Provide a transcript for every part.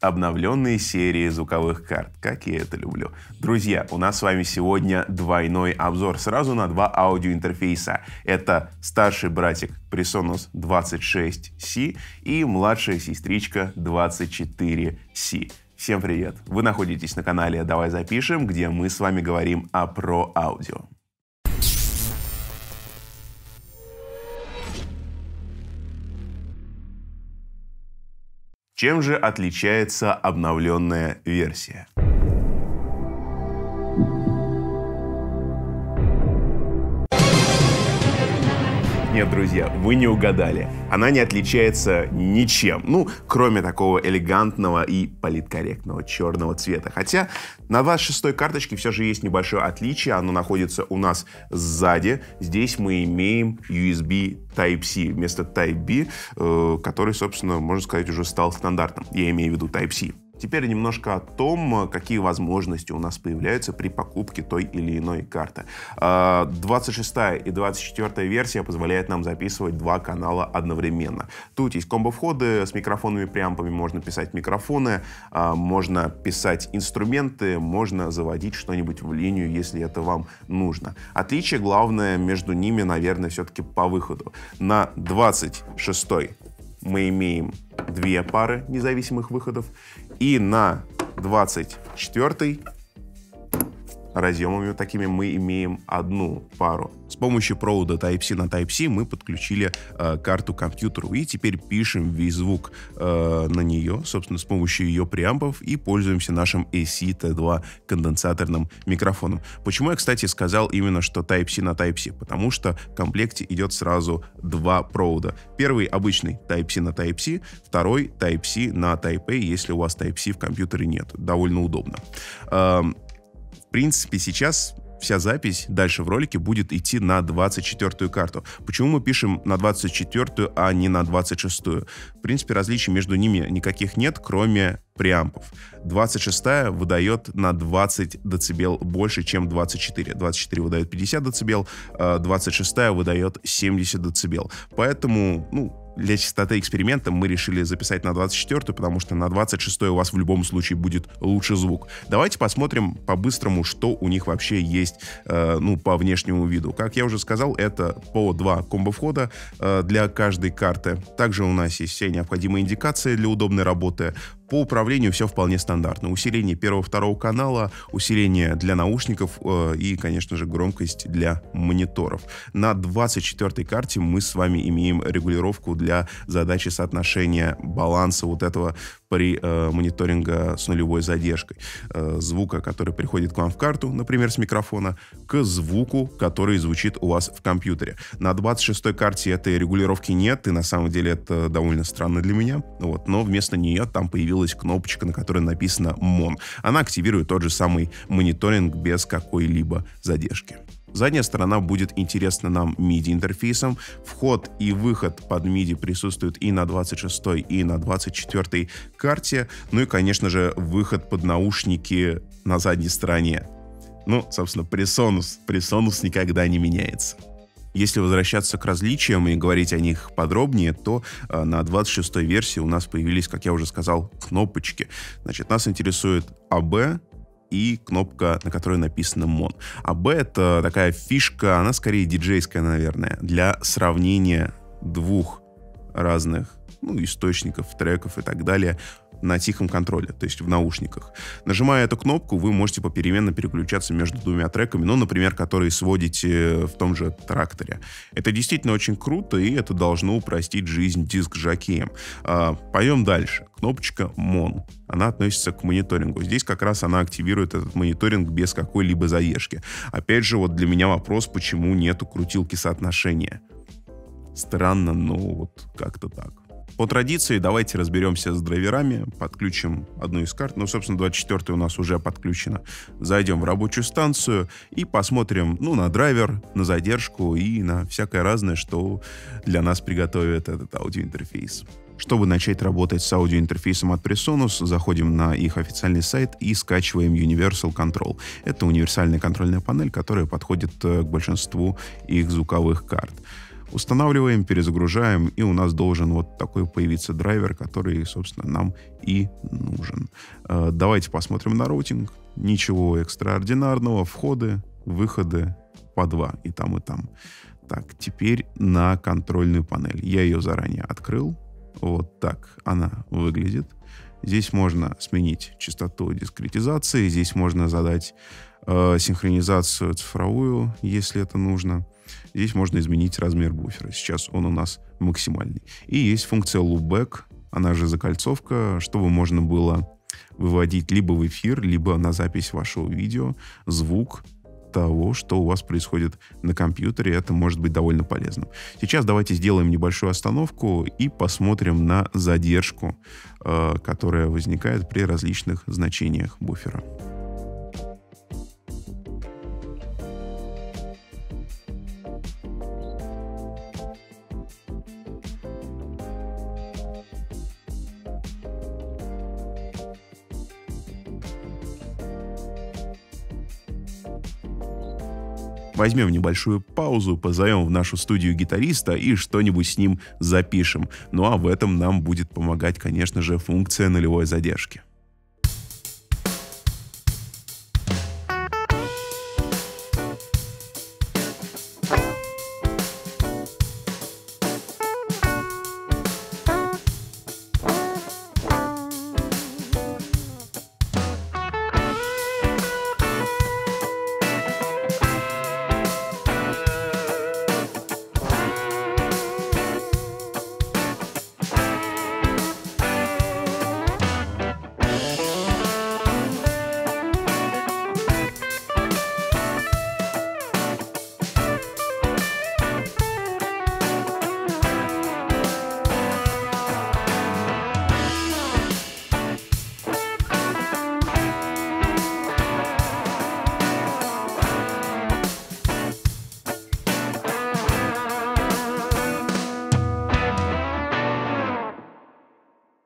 обновленные серии звуковых карт. Как я это люблю. Друзья, у нас с вами сегодня двойной обзор сразу на два аудиоинтерфейса. Это старший братик Presonus 26C и младшая сестричка 24C. Всем привет! Вы находитесь на канале «Давай запишем», где мы с вами говорим о про аудио. Чем же отличается обновленная версия? Нет, друзья, вы не угадали. Она не отличается ничем, ну, кроме такого элегантного и политкорректного черного цвета. Хотя на 26-й карточке все же есть небольшое отличие. Оно находится у нас сзади. Здесь мы имеем USB Type-C вместо Type-B, э, который, собственно, можно сказать, уже стал стандартным. Я имею в виду Type-C. Теперь немножко о том, какие возможности у нас появляются при покупке той или иной карты. 26 а, и 24 версия позволяет нам записывать два канала одновременно. Тут есть комбо-входы с микрофонами преампами, можно писать микрофоны, а, можно писать инструменты, можно заводить что-нибудь в линию, если это вам нужно. Отличие главное между ними, наверное, все-таки по выходу. На 26 мы имеем две пары независимых выходов. И на 24 разъемами такими мы имеем одну пару. С помощью провода Type-C на Type-C мы подключили э, карту компьютеру и теперь пишем весь звук э, на нее, собственно, с помощью ее преампов и пользуемся нашим AC-T2 конденсаторным микрофоном. Почему я, кстати, сказал именно, что Type-C на Type-C? Потому что в комплекте идет сразу два провода. Первый обычный Type-C на Type-C, второй Type-C на Type-A, если у вас Type-C в компьютере нет. Довольно удобно. Принципе, сейчас вся запись дальше в ролике будет идти на 24-ю карту. Почему мы пишем на 24-ю, а не на 26-ю? В принципе, различий между ними никаких нет, кроме преампов. 26-я выдает на 20 дБ больше, чем 24. 24 выдает 50 дБ, 26-я выдает 70 дБ. Поэтому, ну, для чистоты эксперимента мы решили записать на 24 потому что на 26 у вас в любом случае будет лучше звук. Давайте посмотрим по-быстрому, что у них вообще есть, э, ну, по внешнему виду. Как я уже сказал, это по два комбо-входа э, для каждой карты. Также у нас есть все необходимые индикации для удобной работы. По управлению все вполне стандартно. Усиление первого-второго канала, усиление для наушников э, и, конечно же, громкость для мониторов. На 24 карте мы с вами имеем регулировку для задачи соотношения баланса вот этого при э, мониторинга с нулевой задержкой э, звука, который приходит к вам в карту, например, с микрофона, к звуку, который звучит у вас в компьютере. На 26-й карте этой регулировки нет, и на самом деле это довольно странно для меня, вот, но вместо нее там появилась кнопочка, на которой написано MON. Она активирует тот же самый мониторинг без какой-либо задержки. Задняя сторона будет интересна нам MIDI интерфейсом. Вход и выход под MIDI присутствуют и на 26 и на 24 карте. Ну и, конечно же, выход под наушники на задней стороне. Ну, собственно, Presonus. Presonus никогда не меняется. Если возвращаться к различиям и говорить о них подробнее, то э, на 26-й версии у нас появились, как я уже сказал, кнопочки. Значит, нас интересует АБ, и кнопка, на которой написано MON. А B — это такая фишка, она скорее диджейская, наверное, для сравнения двух разных ну, источников, треков и так далее на тихом контроле, то есть в наушниках. Нажимая эту кнопку, вы можете попеременно переключаться между двумя треками, ну, например, которые сводите в том же тракторе. Это действительно очень круто, и это должно упростить жизнь диск-жокеям. А, поем дальше. Кнопочка MON. Она относится к мониторингу. Здесь как раз она активирует этот мониторинг без какой-либо задержки. Опять же, вот для меня вопрос, почему нету крутилки соотношения. Странно, но вот как-то так. По традиции давайте разберемся с драйверами, подключим одну из карт. Ну, собственно, 24 у нас уже подключена. Зайдем в рабочую станцию и посмотрим, ну, на драйвер, на задержку и на всякое разное, что для нас приготовит этот аудиоинтерфейс. Чтобы начать работать с аудиоинтерфейсом от Presonus, заходим на их официальный сайт и скачиваем Universal Control. Это универсальная контрольная панель, которая подходит э, к большинству их звуковых карт. Устанавливаем, перезагружаем, и у нас должен вот такой появиться драйвер, который, собственно, нам и нужен. Э, давайте посмотрим на роутинг. Ничего экстраординарного. Входы, выходы по два и там, и там. Так, теперь на контрольную панель. Я ее заранее открыл. Вот так она выглядит. Здесь можно сменить частоту дискретизации, здесь можно задать э, синхронизацию цифровую, если это нужно. Здесь можно изменить размер буфера. Сейчас он у нас максимальный. И есть функция loopback, она же закольцовка, чтобы можно было выводить либо в эфир, либо на запись вашего видео звук того, что у вас происходит на компьютере. Это может быть довольно полезным. Сейчас давайте сделаем небольшую остановку и посмотрим на задержку, э, которая возникает при различных значениях буфера. Возьмем небольшую паузу, позовем в нашу студию гитариста и что-нибудь с ним запишем. Ну а в этом нам будет помогать, конечно же, функция нулевой задержки.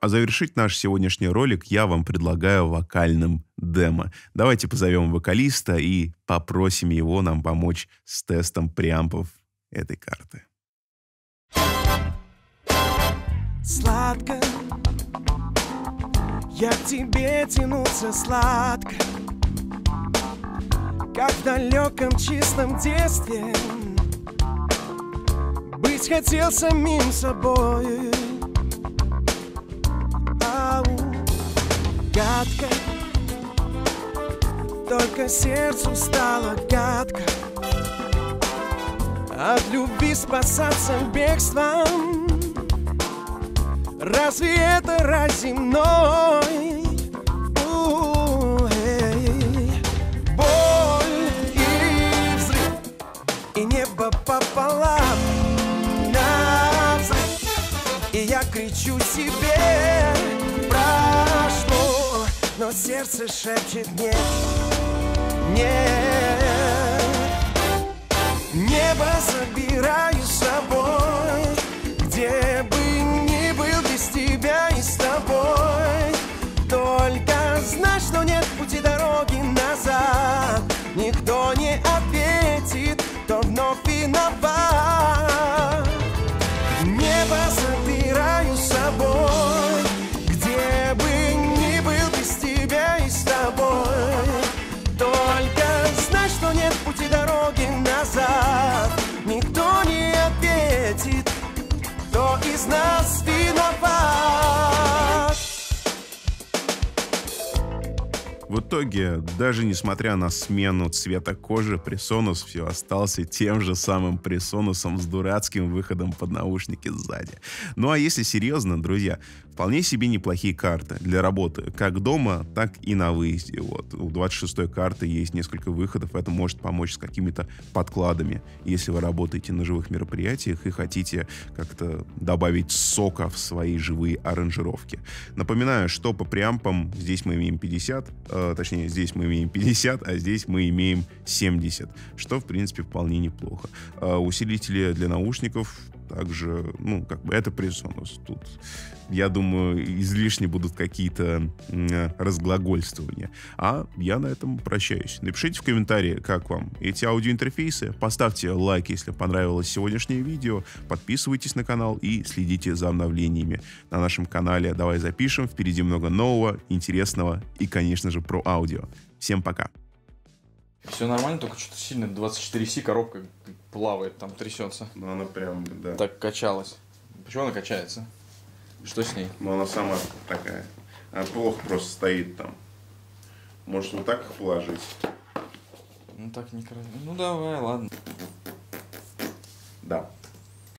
А завершить наш сегодняшний ролик я вам предлагаю вокальным демо. Давайте позовем вокалиста и попросим его нам помочь с тестом преампов этой карты. Сладко, я к тебе тянулся сладко, Как в далеком чистом детстве Быть хотел самим собой гадко. Только сердцу стало гадко. От любви спасаться бегством. Разве это рай земной? Боль и взрыв. И небо пополам на взрыв. И я кричу себе но сердце шепчет нет, нет. Небо забираю с собой, где бы ни был без тебя и с тобой. Только знай, что нет пути дороги назад, никто не ответит, итоге, даже несмотря на смену цвета кожи, Пресонус все остался тем же самым Пресонусом с дурацким выходом под наушники сзади. Ну а если серьезно, друзья, вполне себе неплохие карты для работы как дома, так и на выезде. Вот. У 26-й карты есть несколько выходов, это может помочь с какими-то подкладами, если вы работаете на живых мероприятиях и хотите как-то добавить сока в свои живые аранжировки. Напоминаю, что по преампам здесь мы имеем 50, э, точнее, здесь мы имеем 50, а здесь мы имеем 70, что, в принципе, вполне неплохо. Э, усилители для наушников также, ну, как бы это Presonus. Тут, я думаю, излишне будут какие-то разглагольствования. А я на этом прощаюсь. Напишите в комментарии, как вам эти аудиоинтерфейсы. Поставьте лайк, если понравилось сегодняшнее видео. Подписывайтесь на канал и следите за обновлениями на нашем канале. Давай запишем. Впереди много нового, интересного и, конечно же, про аудио. Всем пока. Все нормально, только что-то сильно 24C коробка плавает, там трясется. Ну, она прям, да. Так качалась. Почему она качается? Что с ней? Ну, она сама такая. Она плохо просто стоит там. Может, вот так их положить? Ну, так некрасиво. Ну, давай, ладно. Да.